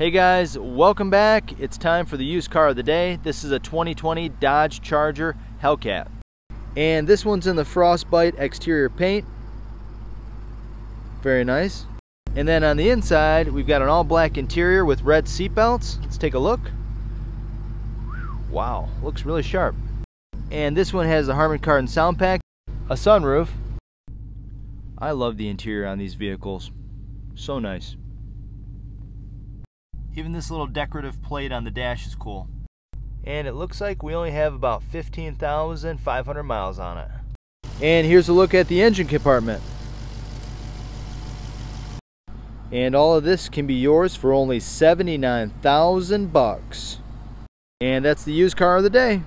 Hey guys, welcome back. It's time for the used car of the day. This is a 2020 Dodge Charger Hellcat. And this one's in the Frostbite exterior paint. Very nice. And then on the inside, we've got an all black interior with red seat belts. Let's take a look. Wow, looks really sharp. And this one has a Harman Kardon sound pack, a sunroof. I love the interior on these vehicles. So nice. Even this little decorative plate on the dash is cool. And it looks like we only have about 15,500 miles on it. And here's a look at the engine compartment. And all of this can be yours for only 79,000 bucks. And that's the used car of the day.